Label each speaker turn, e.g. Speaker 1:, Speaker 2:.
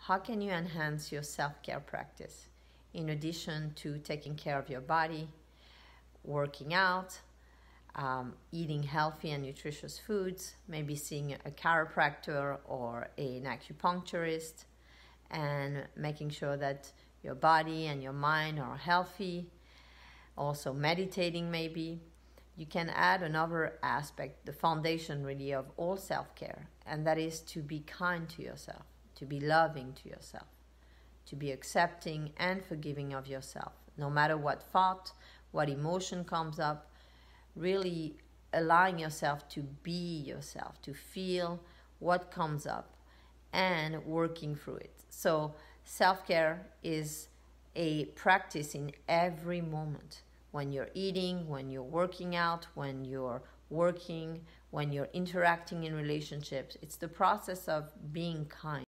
Speaker 1: how can you enhance your self care practice in addition to taking care of your body, working out, um, eating healthy and nutritious foods, maybe seeing a chiropractor or an acupuncturist, and making sure that your body and your mind are healthy. Also, meditating, maybe. You can add another aspect, the foundation really of all self care, and that is to be kind to yourself, to be loving to yourself, to be accepting and forgiving of yourself, no matter what thought, what emotion comes up, really allowing yourself to be yourself, to feel what comes up and working through it. So, self care is a practice in every moment when you're eating, when you're working out, when you're working, when you're interacting in relationships. It's the process of being kind.